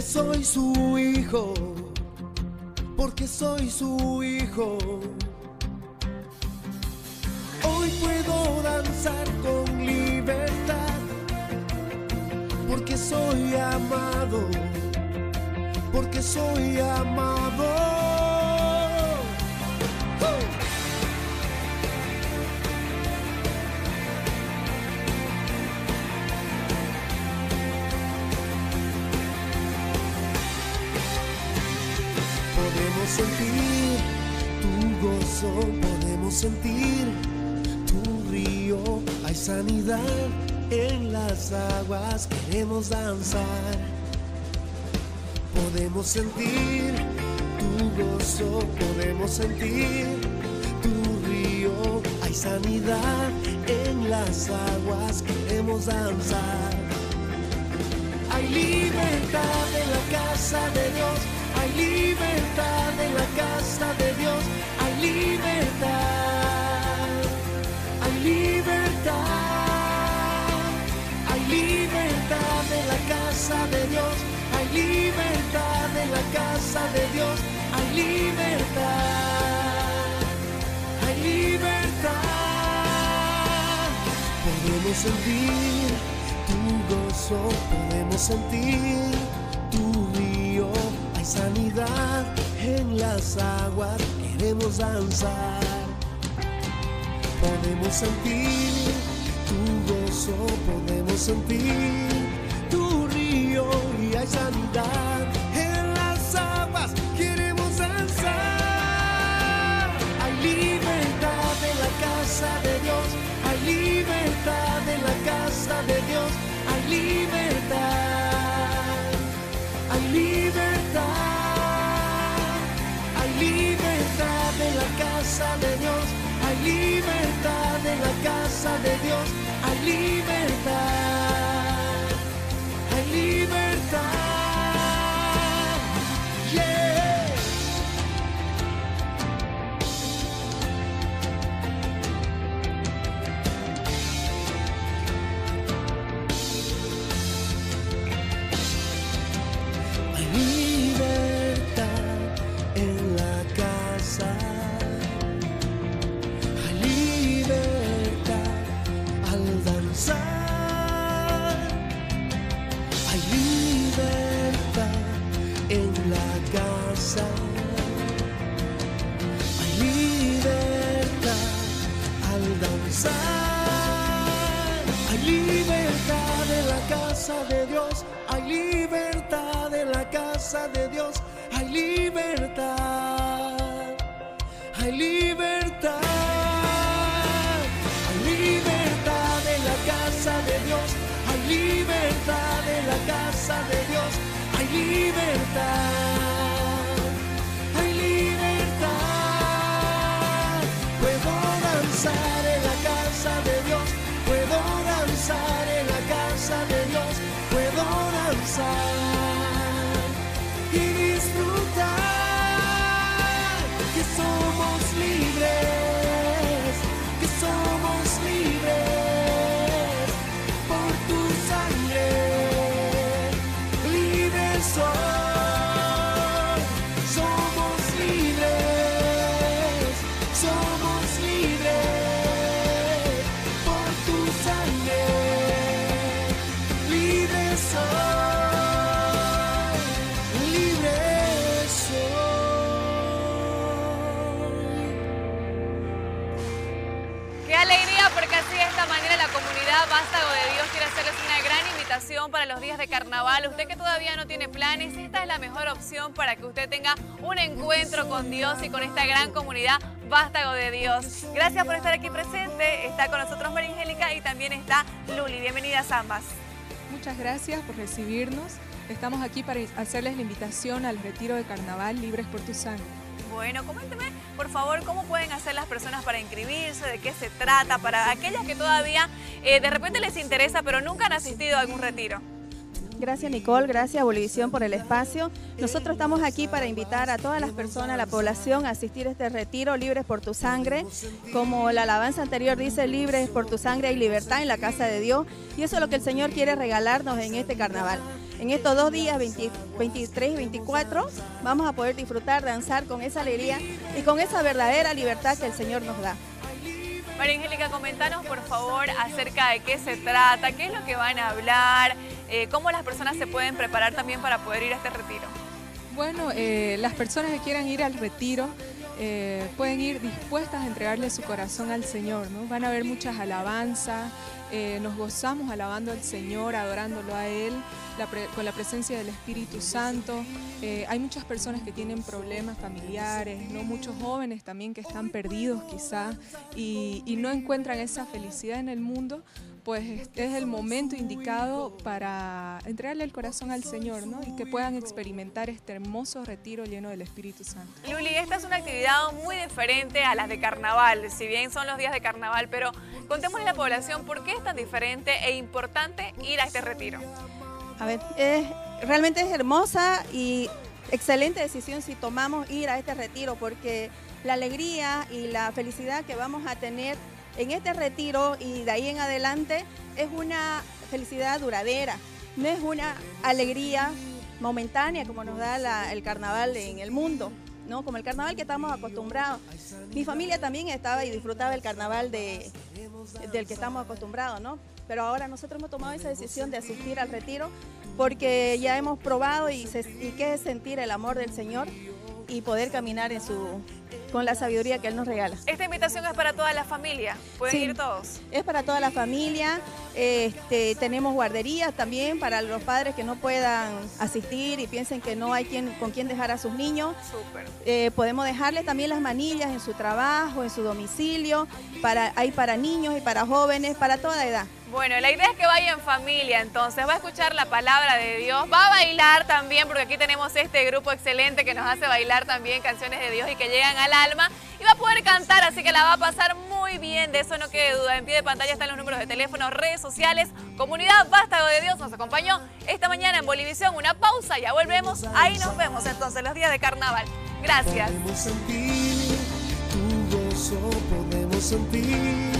porque soy su hijo, porque soy su hijo. Hoy puedo danzar con libertad, porque soy amado, porque soy amado. Podemos sentir tu río. Hay sanidad en las aguas, queremos danzar. Podemos sentir tu gozo, podemos sentir tu río. Hay sanidad en las aguas, queremos danzar. Hay libertad en la casa de Dios. Hay libertad en la casa de Dios. Sentir tu gozo, podemos sentir tu río. Hay sanidad en las aguas, queremos danzar. Podemos sentir tu gozo, podemos sentir tu río y hay sanidad en las aguas, queremos danzar. Hay libertad en la casa de la casa. Hay libertad al danzar. Hay libertad en la casa de Dios. Hay libertad en la casa de Dios. Hay libertad. Hay libertad. Hay libertad en la casa de Dios. Hay libertad en la casa de Dios. Hay libertad. Danzar para los días de carnaval. Usted que todavía no tiene planes, esta es la mejor opción para que usted tenga un encuentro con Dios y con esta gran comunidad Vástago de Dios. Gracias por estar aquí presente. Está con nosotros María Angélica y también está Luli. Bienvenidas ambas. Muchas gracias por recibirnos. Estamos aquí para hacerles la invitación al retiro de carnaval Libres por tu Sangre. Bueno, coménteme, por favor, cómo pueden hacer las personas para inscribirse, de qué se trata, para aquellas que todavía eh, de repente les interesa, pero nunca han asistido a algún retiro. Gracias Nicole, gracias Bolivisión por el espacio. Nosotros estamos aquí para invitar a todas las personas, a la población, a asistir a este retiro Libres por tu Sangre. Como la alabanza anterior dice, Libres por tu Sangre y libertad en la casa de Dios. Y eso es lo que el Señor quiere regalarnos en este carnaval. En estos dos días, 23 y 24, vamos a poder disfrutar, danzar con esa alegría y con esa verdadera libertad que el Señor nos da. María Angélica, comentanos por favor acerca de qué se trata, qué es lo que van a hablar, eh, cómo las personas se pueden preparar también para poder ir a este retiro. Bueno, eh, las personas que quieran ir al retiro eh, pueden ir dispuestas a entregarle su corazón al Señor, ¿no? Van a haber muchas alabanzas, nos gozamos alabando al Señor, adorándolo a Él, con la presencia del Espíritu Santo. hay muchas personas que tienen problemas familiares, ¿no? muchos jóvenes también que están perdidos quizás y, y no encuentran esa felicidad en el mundo pues es el momento indicado para entregarle el corazón al Señor, ¿no? Y que puedan experimentar este hermoso retiro lleno del Espíritu Santo. Luli, esta es una actividad muy diferente a las de carnaval, si bien son los días de carnaval, pero contémosle a la población por qué es tan diferente e importante ir a este retiro. A ver, realmente es hermosa y excelente decisión si tomamos ir a este retiro, porque la alegría y la felicidad que vamos a tener en este retiro y de ahí en adelante es una felicidad duradera, no es una alegría momentánea como nos da el carnaval en el mundo. ¿no? Como el carnaval que estamos acostumbrados. Mi familia también estaba y disfrutaba el carnaval de, del que estamos acostumbrados, ¿no? Pero ahora nosotros hemos tomado esa decisión de asistir al retiro porque ya hemos probado y, y qué es sentir el amor del Señor y poder caminar en su, con la sabiduría que Él nos regala. Esta invitación es para toda la familia, pueden ir todos. Es para toda la familia, este, tenemos guarderías también para los padres que no puedan asistir y piensen que no hay quien, con quién dejar a sus niños. Eh, podemos dejarles también las manillas en su trabajo, en su domicilio, para, hay para niños y para jóvenes, para toda edad. Bueno, la idea es que vaya en familia, entonces. Va a escuchar la palabra de Dios, va a bailar también, porque aquí tenemos este grupo excelente que nos hace bailar también canciones de Dios y que llegan al alma, y va a poder cantar, así que la va a pasar muy bien, de eso no quede duda. En pie de pantalla están los números de teléfono, redes sociales, comunidad Vástago de Dios. Nos acompañó esta mañana en Bolivisión, una pausa, ya volvemos, ahí nos vemos entonces los días de carnaval. Gracias. sentir, tu gozo podemos sentir